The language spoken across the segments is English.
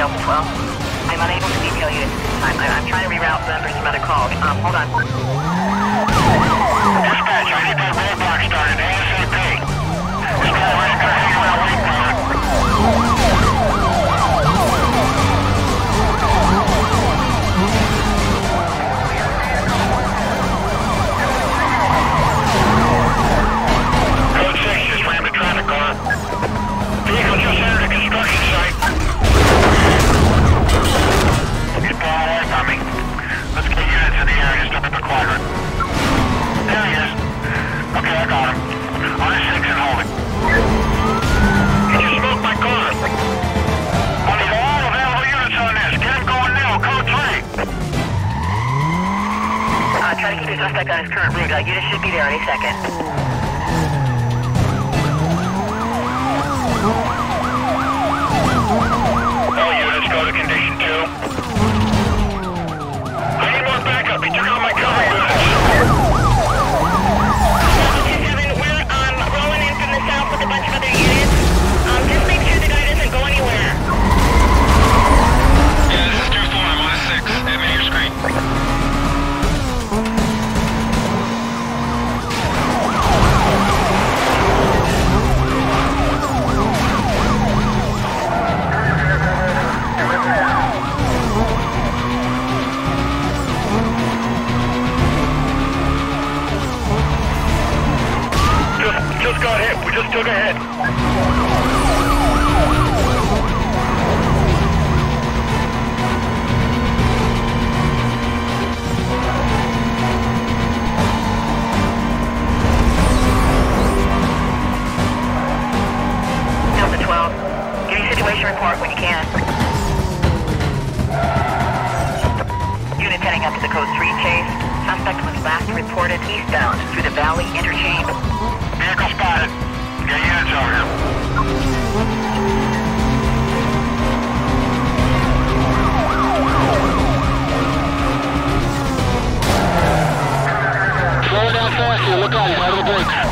Delta 12. I'm unable to detail you. I'm, I'm, I'm trying to reroute them for some other calls. Um, hold on. Dispatch, I need that roadblock started ASAP. try to keep your suspect on his current route. Uh, you just should be there any second. eastbound through the Valley Interchange. Vehicle spotted. Get units on him. Slow down faster. Look out. He's out of the brakes.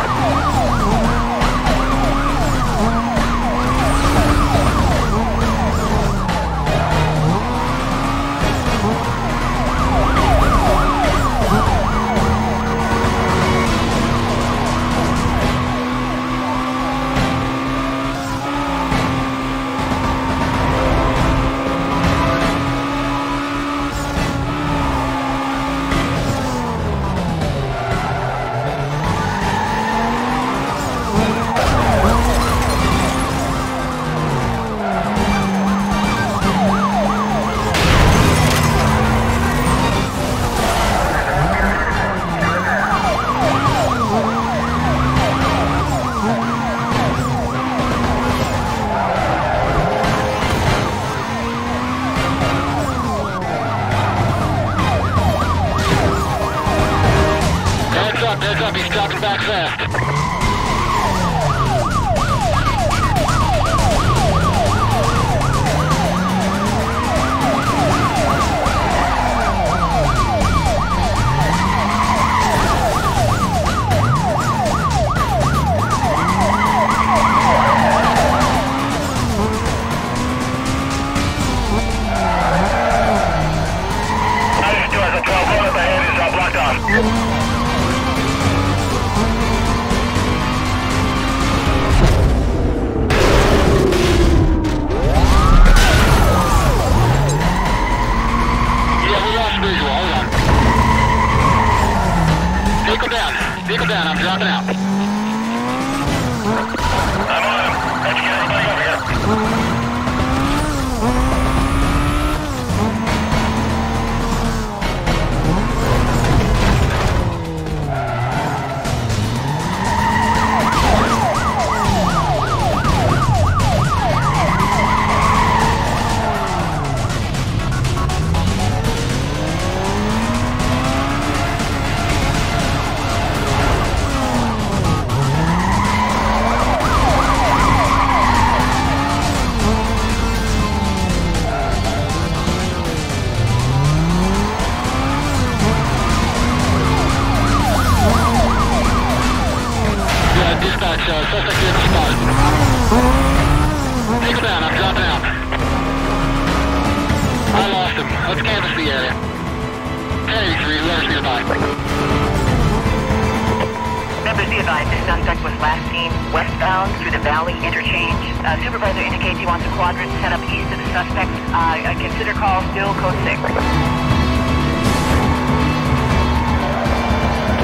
Advised, the suspect was last seen westbound through the Valley interchange. Uh, supervisor indicates he wants a quadrant set up east of the suspect. Uh, uh, consider call still code 6.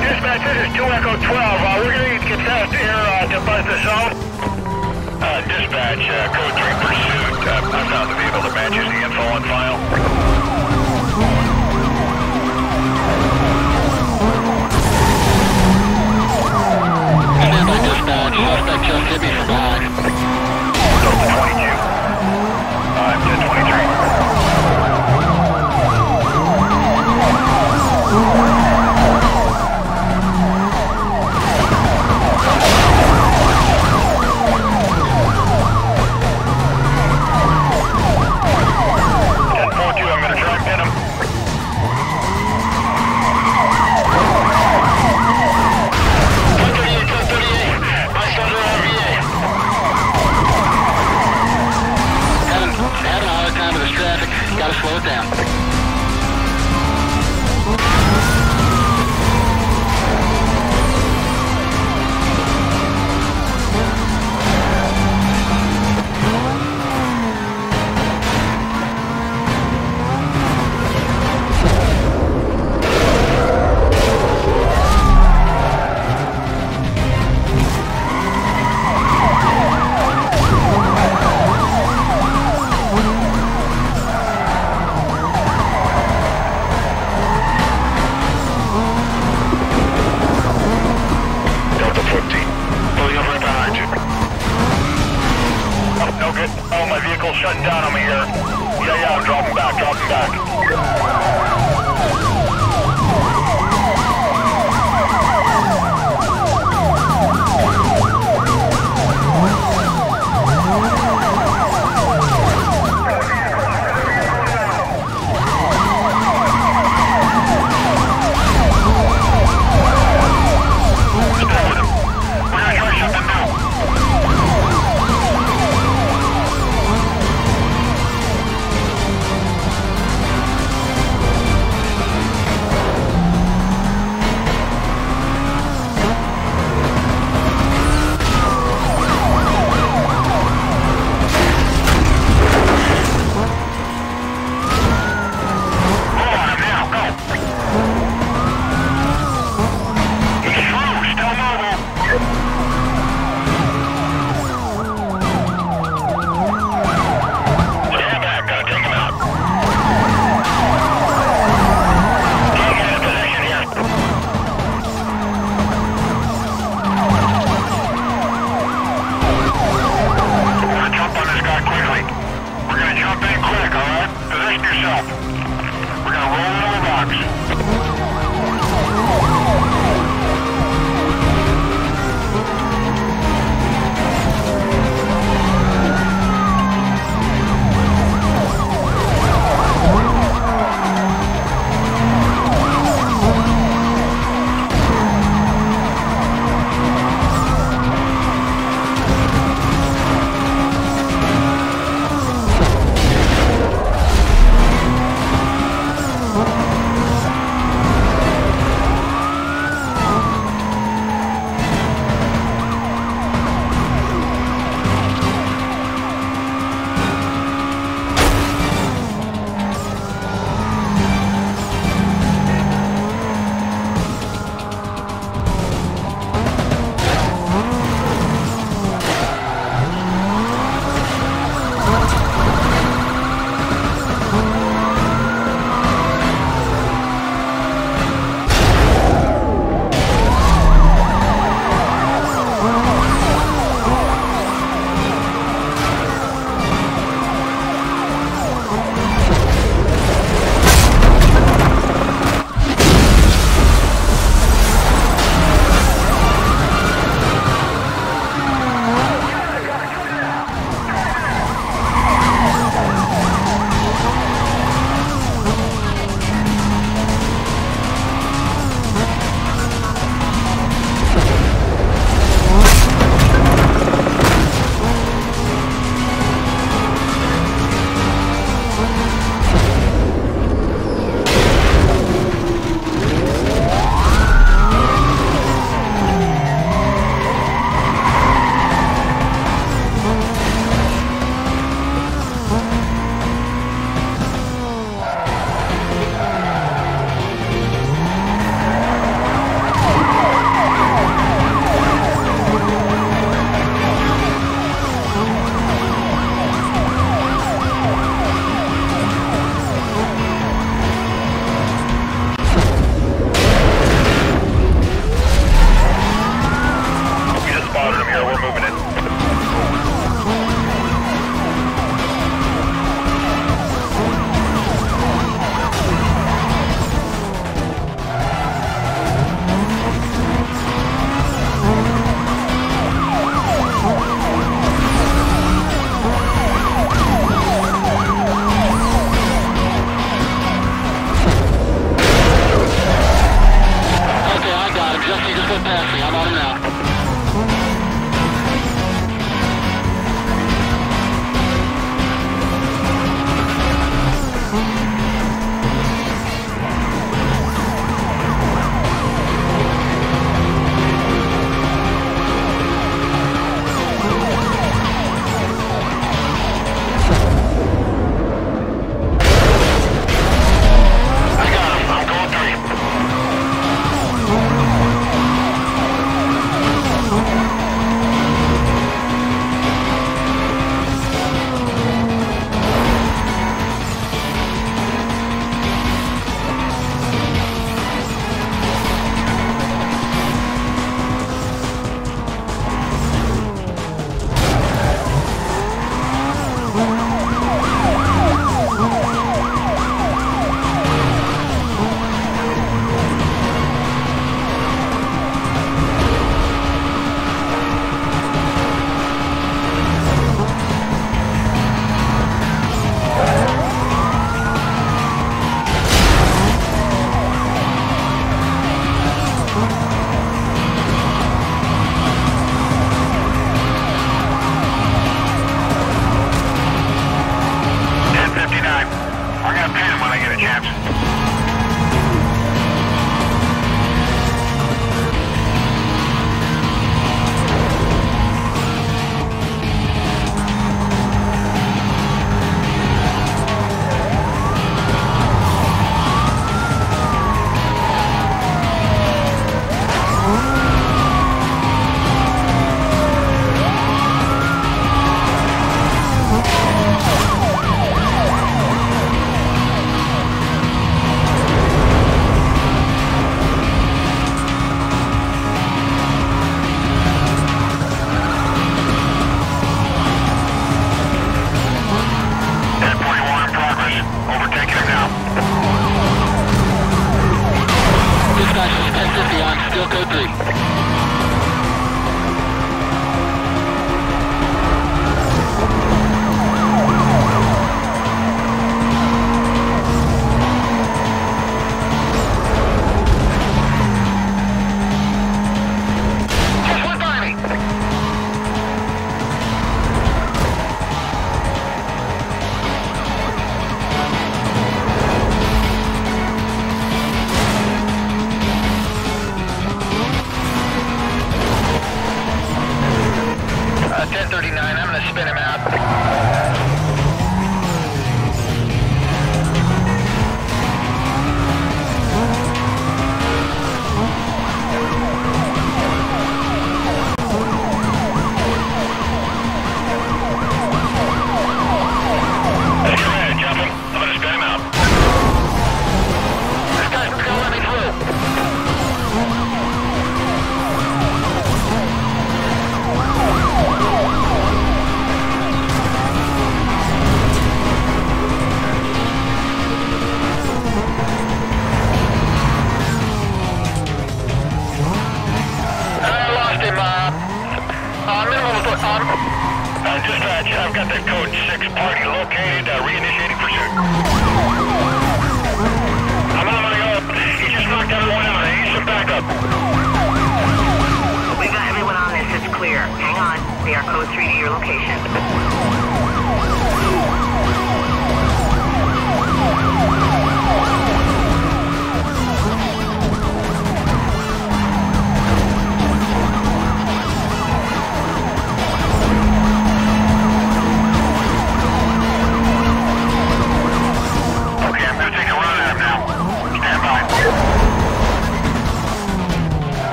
Dispatch, this is 2 Echo 12. Uh, we're going to need contest here uh, to buzz this out. Uh, dispatch, uh, code 3 pursuit. Uh, I found the vehicle that matches the info on file. Dispatch, suspect just hit me from behind. So 22.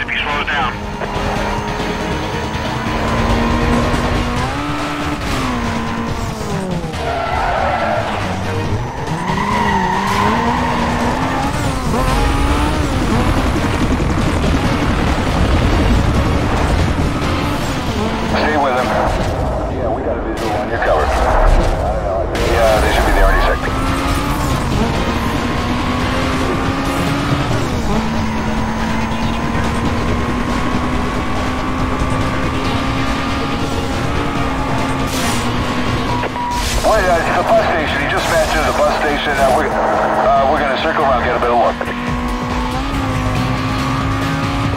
to be slowed down. wait, uh, the bus station. He just passed through the bus station. Uh, we're, uh, we're going to circle around, get a better look.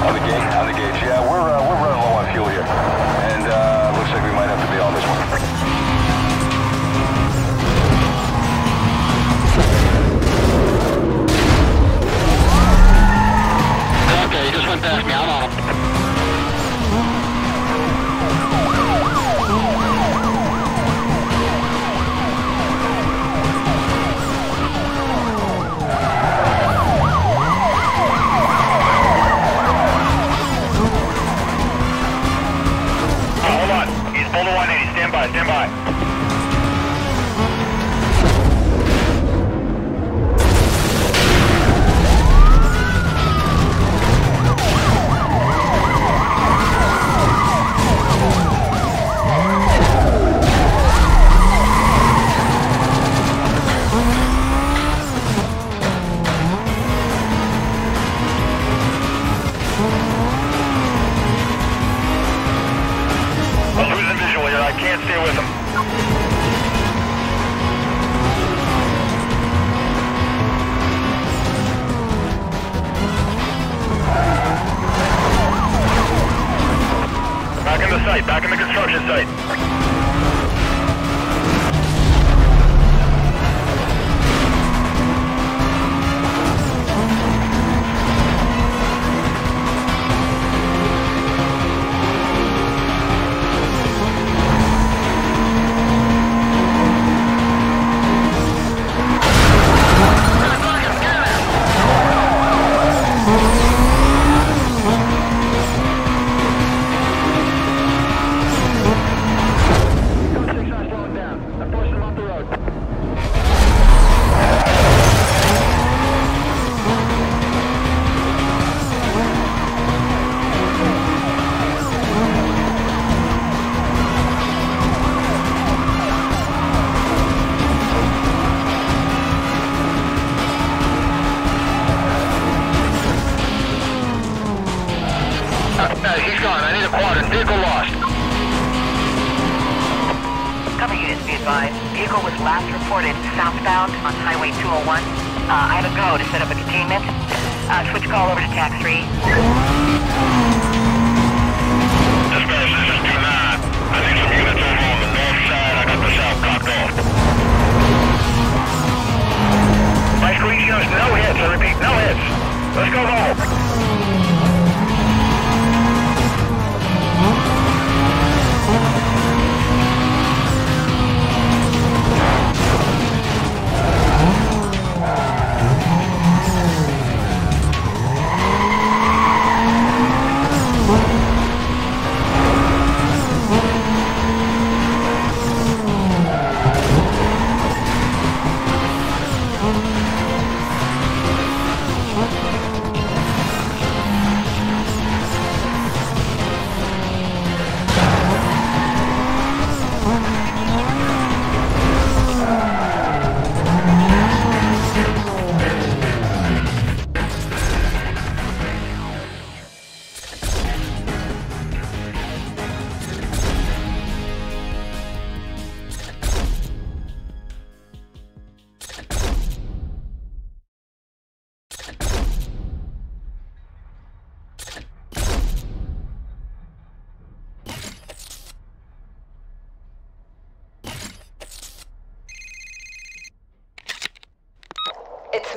On the gate, on the gate. Yeah, we're Vehicle lost. Cover units be advised. Vehicle was last reported southbound on Highway 201. Uh, I have a go to set up a containment. Uh, switch call over to TAC 3. Dispatch, this is 2-9. I think some units over on the north side. I got the south blocked off. My screen shows no hits. I repeat, no hits. Let's go home.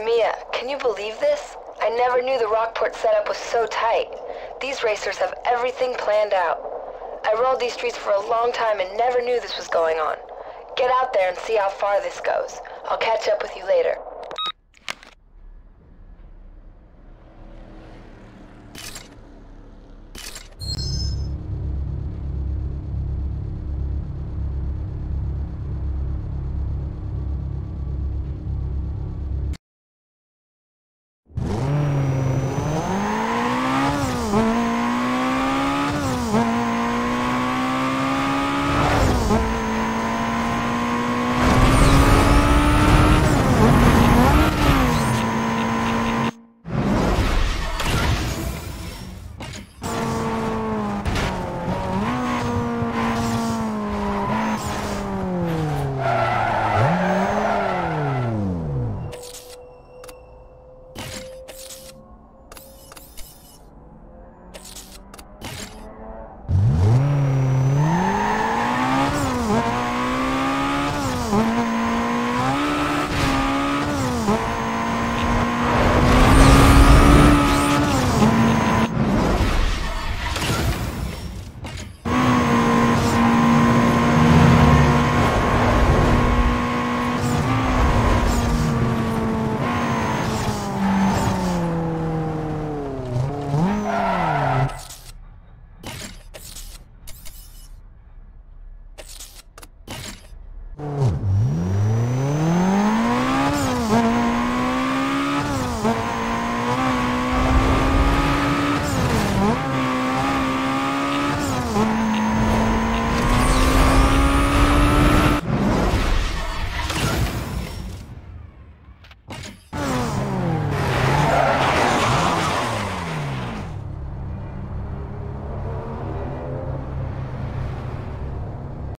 Mia. Can you believe this? I never knew the Rockport setup was so tight. These racers have everything planned out. I rolled these streets for a long time and never knew this was going on. Get out there and see how far this goes. I'll catch up with you later.